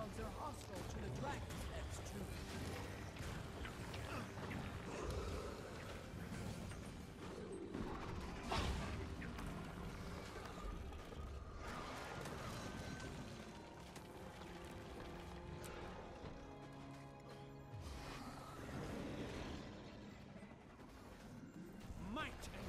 Cyclones are hostile to the Dragon's X troop. might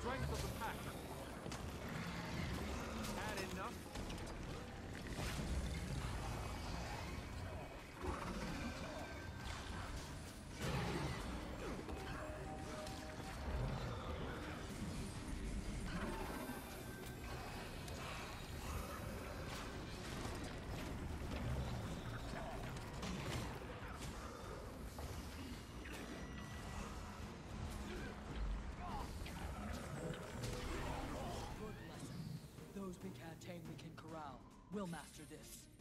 strength of the pack. We'll master this.